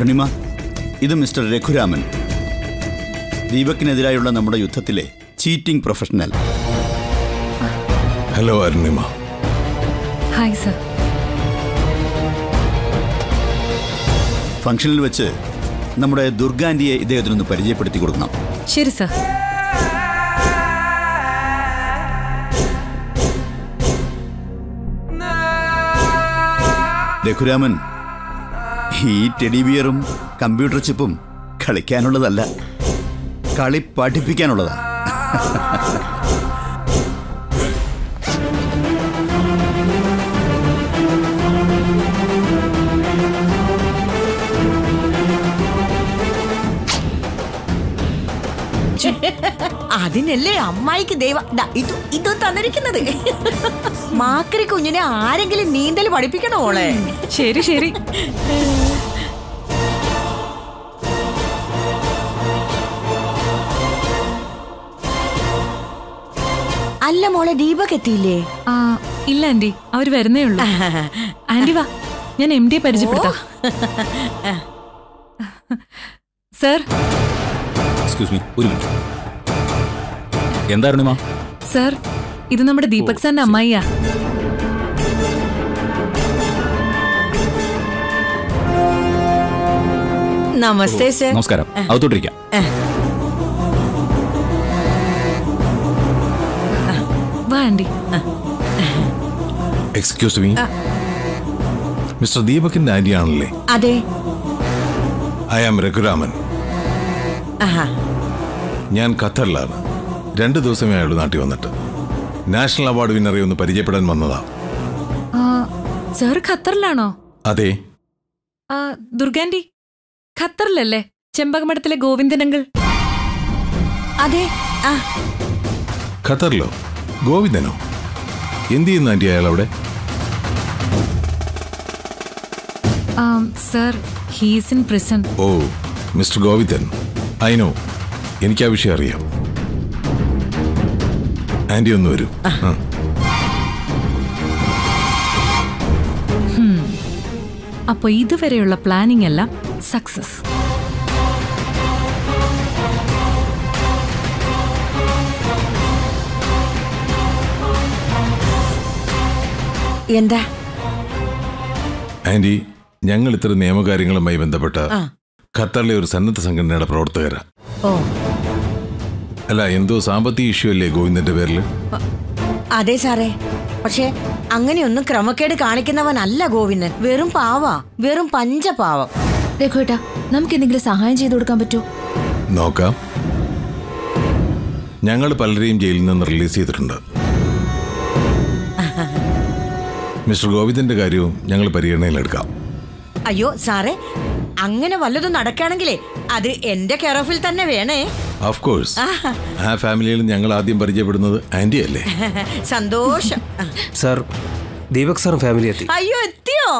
അരുണിമ ഇത് മിസ്റ്റർ രഘുരാമൻ. ദീപക്കിനെതിരായുള്ള നമ്മുടെ യുദ്ധത്തിലെ cheating professional. Hello Arunima. Hi sir ഫംഗ്ഷനിൽ വെച്ച് നമ്മുടെ ദുർഗാന്റിയെ ഇദ്ദേഹത്തിനൊന്ന് പരിചയപ്പെടുത്തി കൊടുക്കണം. ശരി സർ രഘുരാമൻ ഈ ടെഡിബിയറും കമ്പ്യൂട്ടർ ചിപ്പും കളിക്കാനുള്ളതല്ല കളി പഠിപ്പിക്കാനുള്ളതാ. അതിനല്ലേ അമ്മായിക്ക് ദൈവ ഇത് ഇത് തന്നിരിക്കുന്നത്. മാക്കരി കുഞ്ഞിനെ ആരെങ്കിലും നീന്തൽ പഠിപ്പിക്കണോ ഓളെ ശരി ശരി. അല്ല മോളെ ദീപക് എത്തിയില്ലേ? ആ ഇല്ല ആന്റി. അവർ വരുന്നേ ഉള്ളൂ. ആന്റി വാ. ഞാൻ എം ഡിയെ പരിചയപ്പെടുത്താം. സർ എക്സ്ക്യൂസ് മീ ഒരു മിനിറ്റ് എന്താ അരുണിമ? സർ ഇത് നമ്മുടെ ദീപക് സാറിന്റെ അമ്മായിയാ. നമസ്തേ സർ. നമസ്കാരം. അകത്തോട്ടിരിക്കാം. വാ ആന്റി. എക്സ്ക്യൂസ് മീ മിസ്റ്റർ ദീപകിന്റെ ആന്റി ആണല്ലേ അതെ. ഐ ആം രഘുരാമൻ ഞാൻ ഖത്തറിലാണ്. രണ്ട് ദിവസമേ ആയുള്ളൂ നാട്ടിൽ വന്നിട്ട്. നാഷണൽ അവാർഡ് വിന്നറെ ഒന്ന് പരിചയപ്പെടാൻ വന്നതാ. സർ ഖത്തറിലാണോ? അതെ. ആ, ദുർഗാന്റി ഖത്തറിലല്ലേ? ചെമ്പകമഠത്തിലെ ഗോവിന്ദനങ്ങൾ. അതെ ഖത്തറിലോ? ഗോവിന്ദനോ? എന്ത് ചെയ്യുന്ന ആന്റി അയാൾ അവിടെ sir he's in prison. Oh mister Govindan. I know. എനിക്ക് ആ വിഷയം അറിയാം. ആന്റി ഒന്ന് വരൂ. അപ്പൊ ഇതുവരെയുള്ള പ്ലാനിംഗ് എല്ലാം സക്സസ്. എന്താ? ആന്റി ഞങ്ങൾ ഇത്ര നിയമകാര്യങ്ങളുമായി ബന്ധപ്പെട്ട ഖത്തറിലെ ഒരു സന്നദ്ധ സംഘടനയുടെ പ്രവർത്തകരാ. അല്ല എന്തോ സാമ്പത്തിക ഇഷ്യൂ അല്ലേ ഗോവിന്ദന്റെ പേരിൽ അതെ സാറേ. പക്ഷെ അങ്ങനെയൊന്നും ക്രമക്കേട് കാണിക്കുന്നവനല്ല ഗോവിന്ദൻ. വെറും പാവാ. വെറും പഞ്ചപാവം. രഘുവേട്ടാ നമുക്ക് എന്തെങ്കിലും സഹായം ചെയ്തു കൊടുക്കാൻ പറ്റുമോ നോക്കാം. ഞങ്ങൾ പലരെയും ജയിലിൽ നിന്ന് റിലീസ് ചെയ്തിട്ടുണ്ട്. മിസ്റ്റർ ഗോവിന്ദന്റെ കാര്യവും ഞങ്ങൾ പരിഗണനയിലെടുക്കാം. അയ്യോ സാറേ അങ്ങനെ വല്ലതും നടക്കുകയാണെങ്കിലേ അത് എന്റെ കെയർ ഓഫിൽ തന്നെ വേണേ. ഓഫ് കോഴ്സ് ആ. ഫാമിലിയിൽ ഞങ്ങൾ ആദ്യം പരിചയപ്പെടുന്നത് ആന്റി അല്ലേ സന്തോഷം. സർ ദീപക് സർ ഫാമിലി എത്തി. അയ്യോ എത്തിയോ?